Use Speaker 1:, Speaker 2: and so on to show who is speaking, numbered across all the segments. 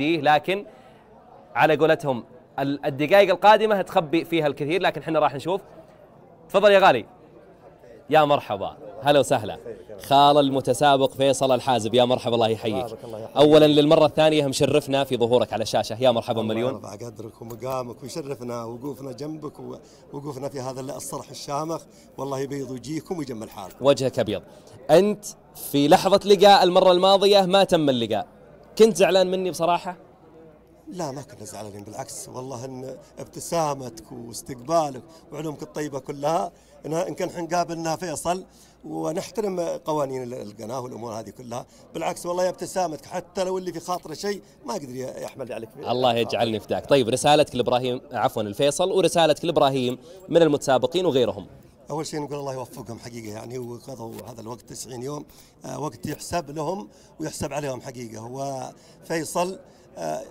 Speaker 1: ينديه لكن على قولتهم ال- الدقائق القادمة تخبي فيها الكثير لكن إحنا راح نشوف. تفضل يا غالي. يا مرحبا. هلا وسهلا. خال المتسابق فيصل الحازب يا مرحبا الله يحييك.
Speaker 2: الله.
Speaker 1: اولا للمرة الثانية مشرفنا في ظهورك على الشاشة. يا مرحبا
Speaker 2: الله
Speaker 1: مليون.
Speaker 2: يرفع قدرك ومقامك ويشرفنا وقوفنا جنبك ووقوفنا في هذا الصرح الشامخ. والله يبيض وجيكم ويجمل حالكم.
Speaker 1: وجهك أبيض. أنت في لحظة لقاء المرة الماضية ما تم اللقاء. كنت زعلان مني بصراحة؟
Speaker 2: لا ما كنا زعلانين بالعكس. والله إن ابتسامتك واستقبالك وعلومك الطيبة كلها إن كان حنقابلنا فيصل ونحترم قوانين القناة والأمور هذه كلها. بالعكس والله يا ابتسامتك حتى لو اللي في خاطره شيء ما يقدر يحمل عليك.
Speaker 1: الله يجعلني فداك طيب رسالتك لإبراهيم عفوا الفيصل ورسالتك لإبراهيم من المتسابقين وغيرهم.
Speaker 2: أول شيء نقول الله يوفقهم حقيقة يعني وقضوا هذا الوقت 90 يوم آه، وقت يحسب لهم ويحسب عليهم حقيقة. هو فيصل آه،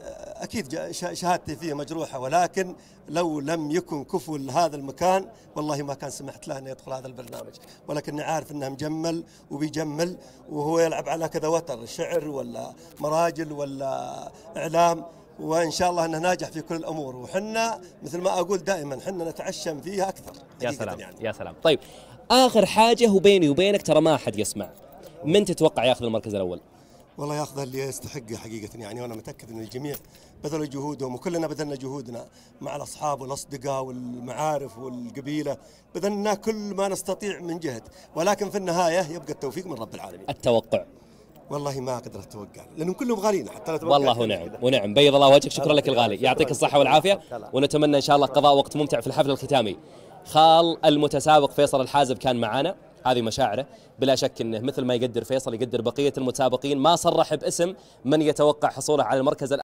Speaker 2: أكيد شهادتي فيه مجروحة ولكن لو لم يكن كفو لهذا المكان والله ما كان سمحت له انه يدخل هذا البرنامج. ولكني عارف إنه مجمل وبيجمل وهو يلعب على كذا وتر شعر ولا مراجل ولا إعلام. وإن شاء الله أنه ناجح في كل الأمور. وحنا مثل ما أقول دائما حنا نتعشم فيها أكثر
Speaker 1: يا سلام
Speaker 2: يعني.
Speaker 1: يا سلام. طيب آخر حاجة هو بيني وبينك ترى ما أحد يسمع. من تتوقع ياخذ المركز الأول؟
Speaker 2: والله ياخذ اللي يستحقه حقيقة يعني وأنا متأكد أن الجميع بذلوا جهودهم وكلنا بذلنا جهودنا مع الأصحاب والأصدقاء والمعارف والقبيلة. بذلنا كل ما نستطيع من جهد ولكن في النهاية يبقى التوفيق من رب العالمين.
Speaker 1: التوقع.
Speaker 2: والله ما أقدر أتوقع لأنهم كلهم غاليين حتى لو توقعت
Speaker 1: والله
Speaker 2: يعني
Speaker 1: ونعم
Speaker 2: كذا.
Speaker 1: ونعم. بيض الله وجهك شكرا لك الغالي. يعطيك الصحة والعافية ونتمنى إن شاء الله قضاء وقت ممتع في الحفل الختامي. خال المتسابق فيصل الحازب كان معنا هذه مشاعره. بلا شك إنه مثل ما يقدر فيصل يقدر بقية المتسابقين. ما صرح باسم من يتوقع حصوله على المركز